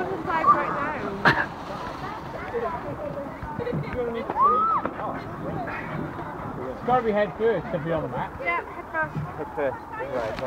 on the. It's got to be head first to be on the map. Yeah, head first. Head first. Right,